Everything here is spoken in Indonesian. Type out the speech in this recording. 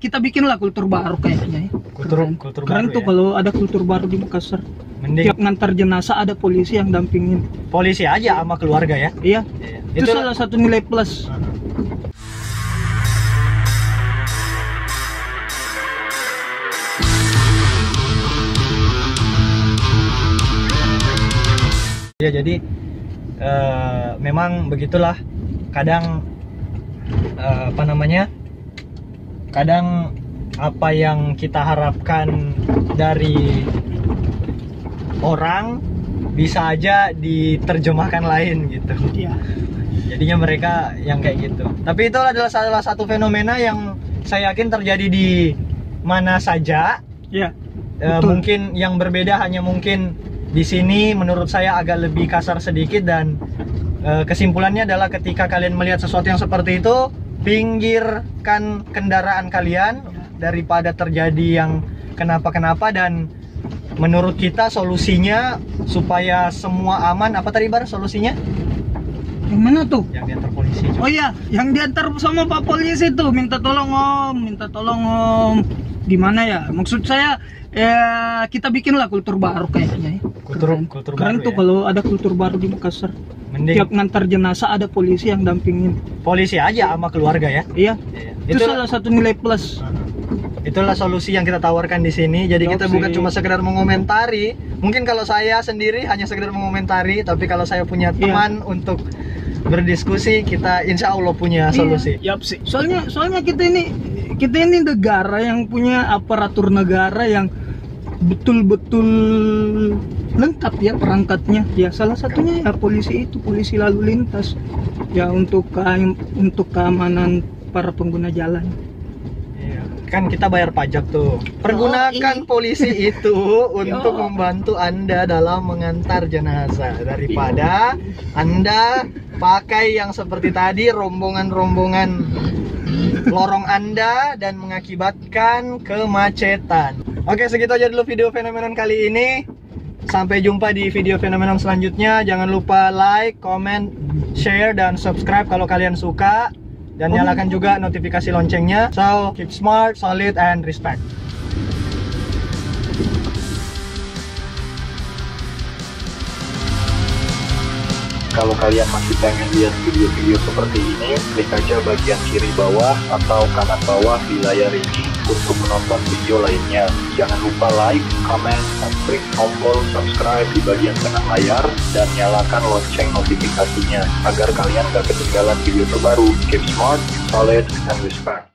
kita bikinlah kultur baru kayaknya ya. Kultur- Keren. kultur Keren baru tuh ya. kalau ada kultur baru di Makassar. Mending Tiap ngantar jenazah ada polisi yang dampingin. polisi aja sama keluarga ya. Iya. Itu, Itu salah satu nilai plus. Ya jadi eh, memang begitulah kadang eh, apa namanya kadang apa yang kita harapkan dari orang bisa aja diterjemahkan lain gitu Iya. jadinya mereka yang kayak gitu tapi itu adalah salah satu fenomena yang saya yakin terjadi di mana saja Iya. Betul. mungkin yang berbeda hanya mungkin di sini menurut saya agak lebih kasar sedikit dan eh, kesimpulannya adalah ketika kalian melihat sesuatu yang seperti itu pinggirkan kendaraan kalian daripada terjadi yang kenapa-kenapa dan menurut kita solusinya supaya semua aman apa tadi bar solusinya Yang mana tuh? yang diantar polisi Oh iya, yang diantar sama Pak Polisi itu minta tolong Om, minta tolong Om. Gimana ya? Maksud saya ya kita bikinlah kultur baru kayaknya ya. Kultur- Keren. kultur Keren baru tuh ya. kalau ada kultur baru di Makassar. Mending Tiap ngantar jenazah ada polisi yang dampingin. polisi aja sama keluarga ya Iya. Itu, itu salah satu nilai plus. Itulah solusi yang kita tawarkan di sini. Jadi kita Oke. bukan cuma sekedar mengomentari. Mungkin kalau saya sendiri hanya sekedar mengomentari, tapi kalau saya punya Iya. teman untuk berdiskusi, kita insya Allah punya solusi. Iya, yap sih. Soalnya soalnya kita ini kita ini negara yang punya aparatur negara yang betul-betul lengkap ya perangkatnya. Ya salah satunya ya polisi itu, polisi lalu lintas. Ya untuk ke- untuk keamanan para pengguna jalan. Iya. Kan kita bayar pajak tuh. Pergunakan Yoi. polisi itu untuk Yo. membantu Anda dalam mengantar jenazah daripada Anda pakai yang seperti tadi rombongan-rombongan lorong Anda dan mengakibatkan kemacetan. Oke, segitu aja dulu video fenomenon kali ini. Sampai jumpa di video fenomenon selanjutnya. Jangan lupa like, comment, share, dan subscribe kalau kalian suka. Dan nyalakan juga notifikasi loncengnya. So, keep smart, solid, and respect. Kalau kalian masih pengen lihat video-video seperti ini, klik aja bagian kiri bawah atau kanan bawah di layar ini untuk menonton video lainnya. Jangan lupa like, comment, dan klik tombol subscribe di bagian tengah layar dan nyalakan lonceng notifikasinya agar kalian gak ketinggalan video terbaru. Keep smart, solid, and respect.